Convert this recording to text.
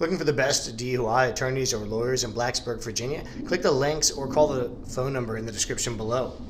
Looking for the best DUI attorneys or lawyers in Blacksburg, Virginia? Click the links or call the phone number in the description below.